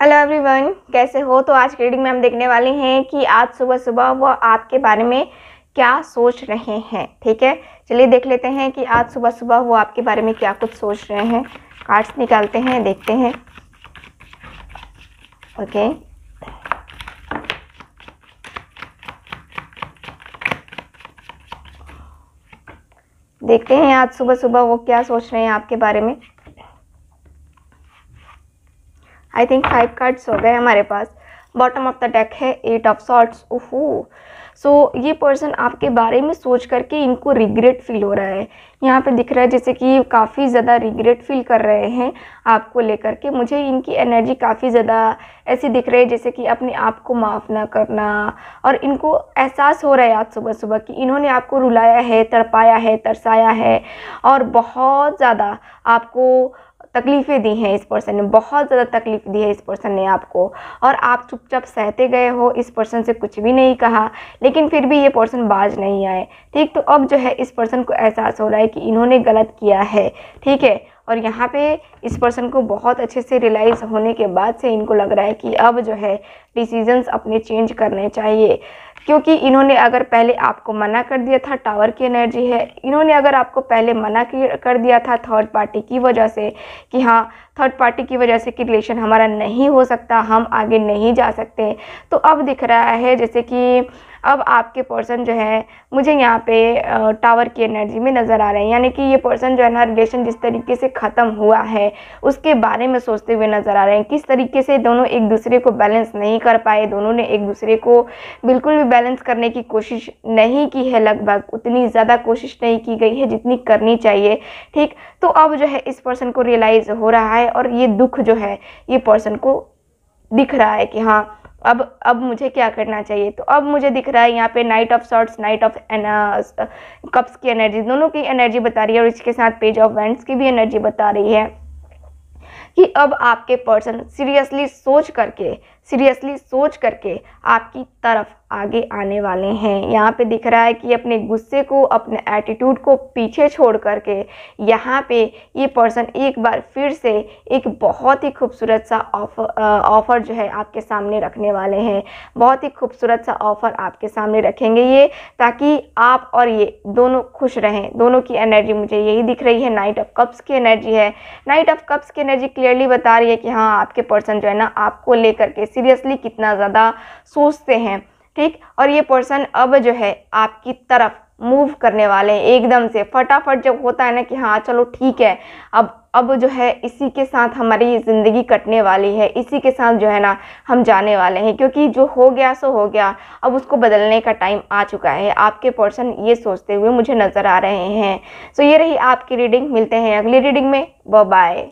Hello everyone कैसे हो? तो आज की रीडिंग में हम देखने वाले हैं कि आज सुबह सुबह वो आपके बारे में क्या सोच रहे हैं, ठीक है? चलिए देख लेते हैं कि आज सुबह सुबह वो आपके बारे में क्या कुछ सोच रहे हैं। कार्ड्स निकालते हैं, देखते हैं। ओके देखते हैं आज सुबह सुबह वो क्या सोच रहे हैं आपके बारे में। आई थिंक फाइव कार्ड्स हो गए हमारे पास। बॉटम ऑफ़ द डेक है एट ऑफ़ सॉर्ट्स ओहो सो ये पर्सन आपके बारे में सोच करके इनको रिग्रेट फील हो रहा है। यहाँ पे दिख रहा है जैसे कि काफ़ी ज़्यादा रिग्रेट फील कर रहे हैं आपको लेकर के। मुझे इनकी एनर्जी काफ़ी ज़्यादा ऐसी दिख रही है जैसे कि अपने आप को माफ़ ना करना और इनको एहसास हो रहा है आज सुबह सुबह कि इन्होंने आपको रुलाया है, तड़पाया है, तरसाया है और बहुत ज़्यादा आपको तकलीफ़ें दी हैं इस पर्सन ने, बहुत ज़्यादा तकलीफ़ दी है इस पर्सन ने आपको। और आप चुपचाप सहते गए हो, इस पर्सन से कुछ भी नहीं कहा, लेकिन फिर भी ये पर्सन बाज नहीं आए। ठीक तो अब जो है इस पर्सन को एहसास हो रहा है कि इन्होंने गलत किया है। ठीक है, और यहाँ पे इस पर्सन को बहुत अच्छे से रियलाइज़ होने के बाद से इनको लग रहा है कि अब जो है डिसीजंस अपने चेंज करने चाहिए। क्योंकि इन्होंने अगर पहले आपको मना कर दिया था टावर की एनर्जी है, इन्होंने अगर आपको पहले मना कर दिया था थर्ड पार्टी की वजह से कि हाँ थर्ड पार्टी की वजह से कि रिलेशन हमारा नहीं हो सकता, हम आगे नहीं जा सकते तो अब दिख रहा है जैसे कि अब आपके पर्सन जो है, मुझे यहाँ पे टावर की एनर्जी में नज़र आ रहे हैं। यानी कि ये पर्सन जो है ना रिलेशन जिस तरीके से ख़त्म हुआ है, उसके बारे में सोचते हुए नज़र आ रहे हैं। किस तरीके से दोनों एक दूसरे को बैलेंस नहीं कर पाए, दोनों ने एक दूसरे को बिल्कुल भी बैलेंस करने की कोशिश नहीं की है लगभग, उतनी ज़्यादा कोशिश नहीं की गई है जितनी करनी चाहिए, ठीक? तो अब जो है इस पर्सन को रियलाइज़ हो रहा है और ये दुख जो है, ये पर्सन को दिख रहा है कि हाँ अब अब मुझे क्या करना चाहिए? तो अब मुझे दिख रहा है यहाँ पे knight of swords knight of cups की एनर्जी दोनों की एनर्जी बता रही है और इसके साथ पेज ऑफ़ वेंट्स की भी एनर्जी बता रही है कि अब आपके पर्सन सीरियसली सोच करके सीरियसली सोच करके आपकी तरफ़ आगे आने वाले हैं। यहाँ पे दिख रहा है कि अपने गुस्से को, अपने एटीट्यूड को पीछे छोड़ करके यहाँ पे ये पर्सन एक बार फिर से एक बहुत ही खूबसूरत सा ऑफ़र ऑफ़र जो है आपके सामने रखने वाले हैं। बहुत ही खूबसूरत सा ऑफ़र आपके सामने रखेंगे ये, ताकि आप और ये दोनों खुश रहें। दोनों की एनर्जी मुझे यही दिख रही है नाइट ऑफ़ कप्स की एनर्जी है। नाइट ऑफ़ कप्स की एनर्जी क्लियरली बता रही है कि हाँ आपके पर्सन जो है ना, आपको लेकर के सीरियसली कितना ज़्यादा सोचते हैं, ठीक? और ये पर्सन अब जो है, आपकी तरफ़ मूव करने वाले हैं, एकदम से। फटाफट जब होता है ना कि हाँ चलो ठीक है, अब अब जो है, इसी के साथ हमारी ज़िंदगी कटने वाली है, इसी के साथ जो है ना, हम जाने वाले हैं, क्योंकि जो हो गया, सो हो गया, अब उसको बदलने का टाइम आ चुका है। आपके पर्सन ये सोचते हुए मुझे नज़र आ रहे हैं। सो ये रही आपकी रीडिंग मिलते हैं अगली रीडिंग में। बाय